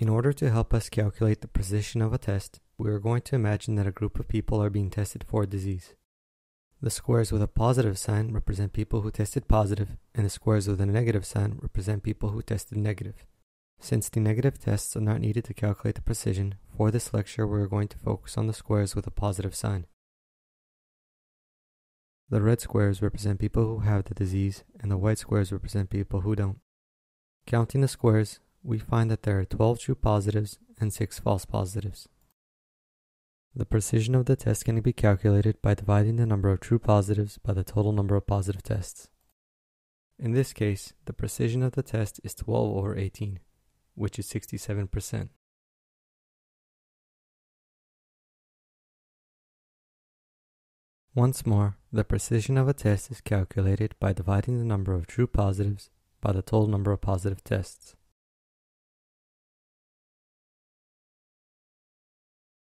In order to help us calculate the precision of a test, we are going to imagine that a group of people are being tested for a disease. The squares with a positive sign represent people who tested positive, and the squares with a negative sign represent people who tested negative. Since the negative tests are not needed to calculate the precision, for this lecture we are going to focus on the squares with a positive sign. The red squares represent people who have the disease, and the white squares represent people who don't. Counting the squares, we find that there are 12 true positives and 6 false positives. The precision of the test can be calculated by dividing the number of true positives by the total number of positive tests. In this case, the precision of the test is 12 over 18, which is 67%. Once more, the precision of a test is calculated by dividing the number of true positives by the total number of positive tests.